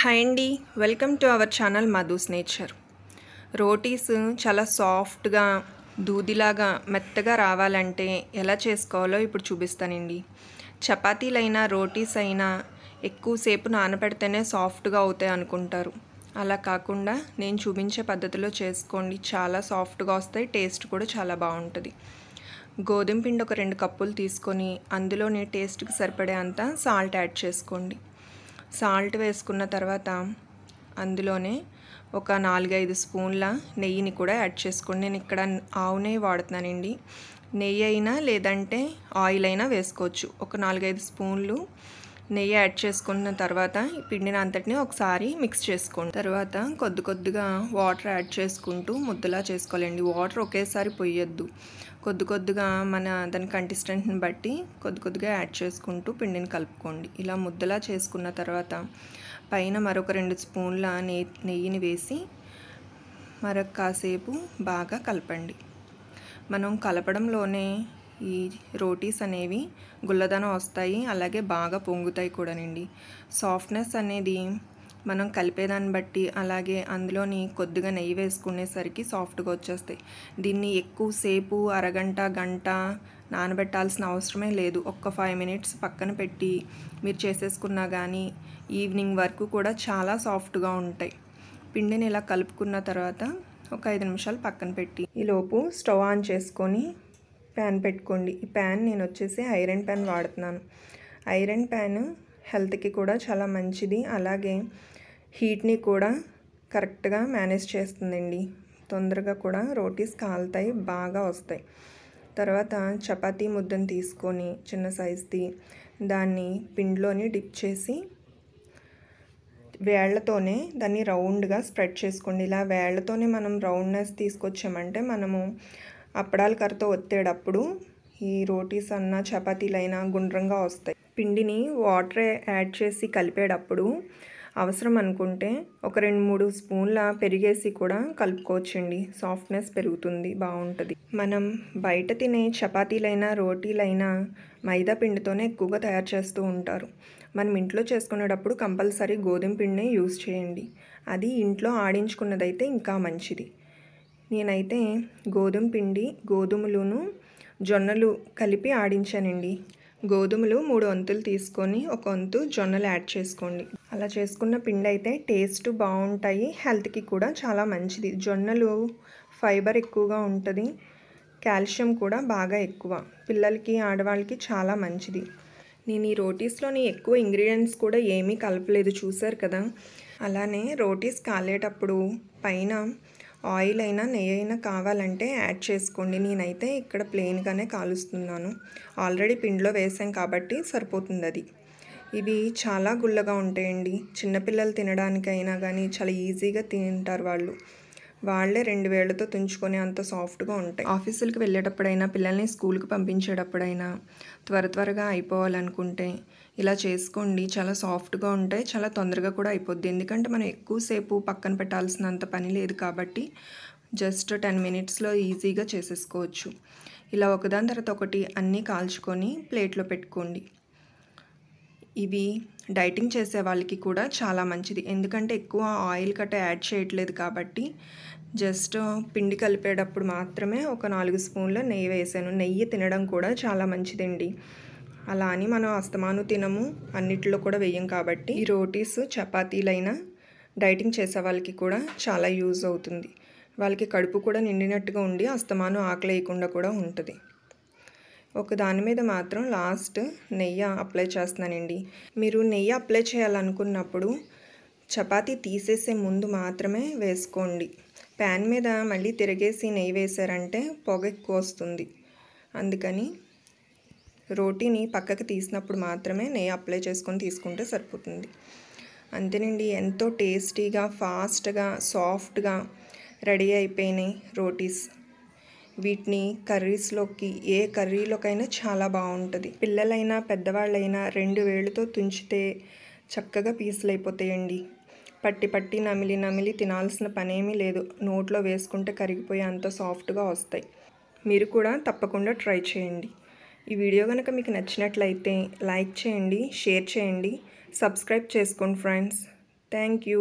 Hi అండి. Welcome to our channel Madhu's nature rotis చాలా సాఫ్ట్గా దూదిలాగా మెత్తగా రావాలంటే ఎలా చేసుకోవాలో ఇప్పుడు చూపిస్తానండి. చపాతీలైనా రోటీస్ అయినా ఎక్కువసేపు నానబెడితేనే సాఫ్ట్గా అవుతాయి అనుకుంటారు. అలా కాకుండా నేను చూపించే పద్ధతిలో చేసుకోండి. చాలా సాఫ్ట్గా వస్తాయి టేస్ట్ కూడా చాలా బాగుంటుంది. గోధుమ పిండి ఒక రెండు కప్పులు తీసుకొని అందులోనే టేస్ట్కి సరిపడే అంత సాల్ట్ యాడ్ చేసుకోండి. సాల్ట్ వేసుకున్న తర్వాత అందులోనే ఒక నాలుగైదు స్పూన్ల నెయ్యిని కూడా యాడ్ చేసుకోండి. నేను ఇక్కడ ఆవు నెయ్యి వాడుతున్నానండి. నెయ్యి అయినా లేదంటే ఆయిల్ అయినా వేసుకోవచ్చు. ఒక నాలుగైదు స్పూన్లు నెయ్యి యాడ్ చేసుకున్న తర్వాత ఈ పిండిని అంతటిని ఒకసారి మిక్స్ చేసుకోండి. తర్వాత కొద్ది కొద్దిగా వాటర్ యాడ్ చేసుకుంటూ ముద్దలా చేసుకోవాలండి. వాటర్ ఒకేసారి పొయ్యొద్దు. కొద్ది కొద్దిగా మన దాని కంటిస్టెంట్ని బట్టి కొద్ది కొద్దిగా యాడ్ చేసుకుంటూ పిండిని కలుపుకోండి. ఇలా ముద్దలా చేసుకున్న తర్వాత పైన మరొక రెండు స్పూన్ల నెయ్యి నెయ్యిని వేసి మరొక కాసేపు బాగా కలపండి. మనం కలపడంలోనే ఈ రోటీస్ అనేవి గుల్లదనం వస్తాయి అలాగే బాగా పొంగుతాయి కూడానండి. సాఫ్ట్నెస్ అనేది మనం కలిపేదాన్ని బట్టి అలాగే అందులోని కొద్దిగా నెయ్యి వేసుకునేసరికి సాఫ్ట్గా వచ్చేస్తాయి. దీన్ని ఎక్కువసేపు అరగంట గంట నానబెట్టాల్సిన అవసరమే లేదు. ఒక్క ఫైవ్ మినిట్స్ పక్కన పెట్టి మీరు చేసేసుకున్నా కానీ ఈవినింగ్ వరకు కూడా చాలా సాఫ్ట్గా ఉంటాయి. పిండిని ఇలా కలుపుకున్న తర్వాత ఒక ఐదు నిమిషాలు పక్కన పెట్టి ఈలోపు స్టవ్ ఆన్ చేసుకొని ప్యాన్ పెట్టుకోండి. ఈ ప్యాన్ నేను వచ్చేసి ఐరన్ ప్యాన్ వాడుతున్నాను. ఐరన్ ప్యాన్ హెల్త్కి కూడా చాలా మంచిది. అలాగే హీట్ని కూడా కరెక్ట్గా మేనేజ్ చేస్తుందండి. తొందరగా కూడా రోటీస్ కాలుతాయి బాగా వస్తాయి. తర్వాత చపాతీ ముద్దను తీసుకొని చిన్న సైజ్ది దాన్ని పిండిలోని డిప్ చేసి వేళ్ళతోనే దాన్ని రౌండ్గా స్ప్రెడ్ చేసుకోండి. ఇలా వేళ్ళతోనే మనం రౌండ్నెస్ తీసుకొచ్చామంటే మనము అప్పడాల కర్రతో ఒత్తేటప్పుడు ఈ రోటీస్ అన్న చపాతీలైనా గుండ్రంగా వస్తాయి. పిండిని వాటర్ యాడ్ చేసి కలిపేటప్పుడు అవసరం అనుకుంటే ఒక రెండు మూడు స్పూన్ల పెరిగేసి కూడా కలుపుకోవచ్చండి. సాఫ్ట్నెస్ పెరుగుతుంది బాగుంటుంది. మనం బయట తినే చపాతీలైనా రోటీలైనా మైదా పిండితోనే ఎక్కువగా తయారు చేస్తూ ఉంటారు. మనం ఇంట్లో చేసుకునేటప్పుడు కంపల్సరీ గోధుమ పిండినే యూజ్ చేయండి. అది ఇంట్లో ఆడించుకున్నదైతే ఇంకా మంచిది. నేనైతే గోధుమ పిండి గోధుమలును జొన్నలు కలిపి ఆడించానండి. గోధుమలు మూడు వంతులు తీసుకొని ఒక వంతు జొన్నలు యాడ్ చేసుకోండి. అలా చేసుకున్న పిండి అయితే టేస్ట్ బాగుంటాయి హెల్త్కి కూడా చాలా మంచిది. జొన్నలు ఫైబర్ ఎక్కువగా ఉంటుంది కాల్షియం కూడా బాగా ఎక్కువ. పిల్లలకి ఆడవాళ్ళకి చాలా మంచిది. నేను ఈ రోటీస్లోని ఎక్కువ ఇంగ్రీడియంట్స్ కూడా ఏమీ కలపలేదు చూసారు కదా? అలానే రోటీస్ కాలేటప్పుడు పైన ఆయిల్ అయినా నెయ్యి అయినా కావాలంటే యాడ్ చేసుకోండి. నేనైతే ఇక్కడ ప్లెయిన్గానే కాలుస్తున్నాను. ఆల్రెడీ పిండిలో వేసాం కాబట్టి సరిపోతుంది అది ఇవి చాలా గుల్లగా ఉంటాయండి. చిన్నపిల్లలు తినడానికైనా కానీ చాలా ఈజీగా తింటారు వాళ్ళు. వాళ్ళే రెండు వేళ్ళతో తుంచుకొని అంత సాఫ్ట్గా ఉంటాయి. ఆఫీసులకు వెళ్ళేటప్పుడైనా పిల్లల్ని స్కూల్కి పంపించేటప్పుడైనా త్వర త్వరగా అయిపోవాలనుకుంటే ఇలా చేసుకోండి. చాలా సాఫ్ట్గా ఉంటాయి. చాలా తొందరగా కూడా అయిపోద్ది. ఎందుకంటే మనం ఎక్కువసేపు పక్కన పెట్టాల్సినంత పని లేదు కాబట్టి జస్ట్ టెన్ మినిట్స్లో ఈజీగా చేసేసుకోవచ్చు. ఇలా ఒకదాని తర్వాత ఒకటి అన్నీ కాల్చుకొని ప్లేట్లో పెట్టుకోండి. ఇవి డైటింగ్ చేసే వాళ్ళకి కూడా చాలా మంచిది. ఎందుకంటే ఎక్కువ ఆయిల్ కట్ట యాడ్ చేయట్లేదు కాబట్టి జస్ట్ పిండి కలిపేటప్పుడు మాత్రమే ఒక నాలుగు స్పూన్ల నెయ్యి వేసాను. నెయ్యి తినడం కూడా చాలా మంచిదండి. అలా అని మనం అస్తమాను తినము అన్నిట్లో కూడా వేయం కాబట్టి ఈ రోటీస్ చపాతీలైనా డైటింగ్ చేసే వాళ్ళకి కూడా చాలా యూజ్ అవుతుంది. వాళ్ళకి కడుపు కూడా నిండినట్టుగా ఉండి అస్తమాను ఆకలి వేయకుండా కూడా ఉంటుంది. ఒక దాని మీద మాత్రం లాస్ట్ నెయ్యి అప్లై చేస్తున్నానండి. మీరు నెయ్యి అప్లై చేయాలనుకున్నప్పుడు చపాతీ తీసేసే ముందు మాత్రమే వేసుకోండి. ప్యాన్ మీద మళ్ళీ తిరిగేసి నెయ్యి వేసారంటే పొగ ఎక్కువ వస్తుంది. అందుకని రోటీని పక్కకి తీసినప్పుడు మాత్రమే నెయ్యి అప్లై చేసుకొని తీసుకుంటే సరిపోతుంది. అంతేనండి ఎంతో టేస్టీగా ఫాస్ట్గా సాఫ్ట్గా రెడీ అయిపోయినాయి రోటీస్. వీటిని కర్రీస్లోకి ఏ కర్రీలోకైనా చాలా బాగుంటుంది. పిల్లలైనా పెద్దవాళ్ళైనా రెండు వేళ్ళతో తుంచితే చక్కగా పీసులు అయిపోతాయండి పట్టి పట్టి నమిలి నమిలి తినాల్సిన పనేమీ లేదు. నోట్లో వేసుకుంటే కరిగిపోయి అంత సాఫ్ట్గా వస్తాయి. మీరు కూడా తప్పకుండా ట్రై చేయండి. ఈ వీడియో కనుక మీకు నచ్చినట్లయితే లైక్ చేయండి షేర్ చేయండి సబ్స్క్రైబ్ చేసుకోండి ఫ్రెండ్స్. Thank you